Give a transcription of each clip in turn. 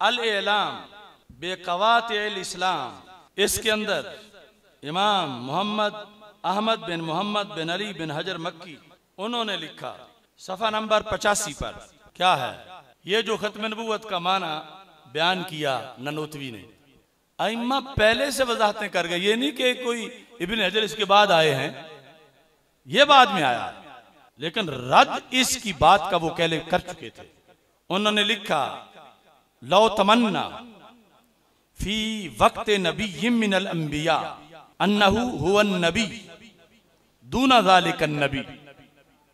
अल एलाम बेकवात इस्लाम इसके अंदर इमाम मोहम्मद, अहमद बिन मोहम्मद बिन अली बिन हजर मक्की, उन्होंने लिखा, सफ़ा नंबर पचासी पर, क्या है? ये जो खत्म नबूवत का माना, बयान किया ननोतवी ने। अम्मा पहले से वजाहतें कर गए, ये नहीं कि कोई इबन हजर इसके बाद आए हैं। ये बाद में आया, लेकिन रद इसकी बात का वो कहले कर चुके थे। उन्होंने लिखा लो तमन्ना। फ़ी वक्त नबी मिनल अंबिया, अन्नहु हुवा नबी, दूना जालिकन नबी।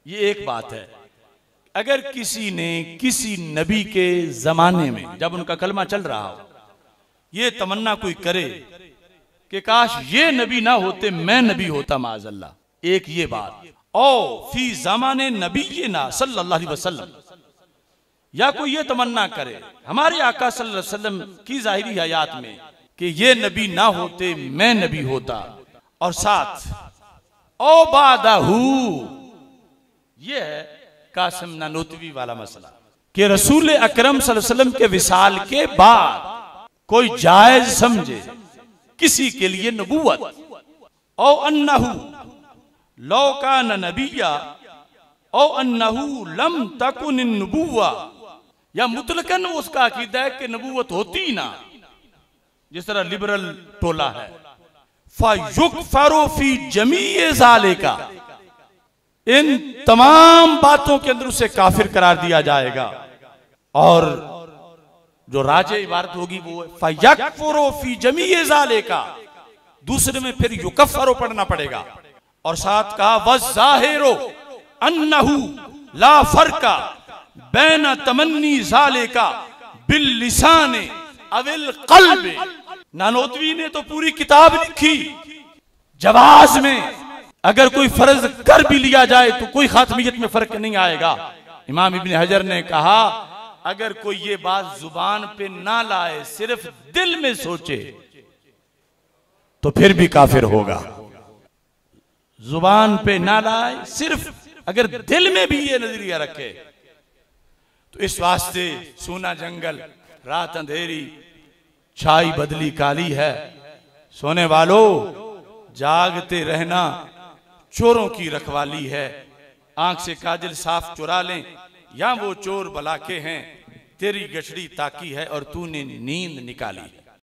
ये एक बात है। अगर किसी ने किसी नबी के जमाने में, जब उनका कलमा चल रहा हो, ये तमन्ना कोई करे कि काश ये नबी ना होते, मैं नबी होता माजल्ला एक ये बात। ओ फ़ी जमाने नबी ना, सल्लल्लाहु अलैहि वसल्लम। या कोई ये तमन्ना करे। हमारे आका वसल्लम की जाहिरी हयात में कि ये नबी ना होते, मैं नबी होता। और साथ, ओ बादाहू, ये है कासिम नानोतवी वाला मसला कि रसूल अकरम वसल्लम के विसाल के बाद कोई जायज़ समझे, किसी के लिए नबूवत। ओ अन्नहू लौका नबिया, ओ अन्नहू लम तकुन नबुवा। या मुतलकन उसका अकीदा है कि नबूवत होती ना। जिस तरह लिबरल टोला है। फायुक फरोफी जमी जाले का इन तमाम बातों के अंदर उसे काफिर करार दिया जाएगा। और जो राजे इबारत होगी वो फ़ी जमी जाले का दूसरे में फिर युकफरो पढ़ना पड़ेगा। और साथ कहा वह जाहिरो अन्नहु ला फरका। बैन तमन्नी जाले का बिल लिसाने अविल कल्ब। नानोतवी ने तो पूरी किताब लिखी। जवाज में अगर कोई फ़र्ज़ कर भी लिया जाए तो कोई खात्मियत में फ़र्क नहीं आएगा। इमाम इब्न हजर ने कहा, अगर कोई ये बात ज़ुबान पे ना लाए, सिर्फ़ दिल में सोचे तो फिर भी काफिर होगा। ज़ुबान पे ना लाए, सिर्फ़ अगर दिल में भी ये नज़रिया रखे तो इस वास्ते सोना जंगल, रात अंधेरी, छाई बदली काली है। सोने वालों, जागते रहना चोरों की रखवाली है। आँख से काजल साफ़ चुरा लें, या वो चोर बलाके हैं, तेरी गछड़ी ताकी है और तूने नींद निकाली। है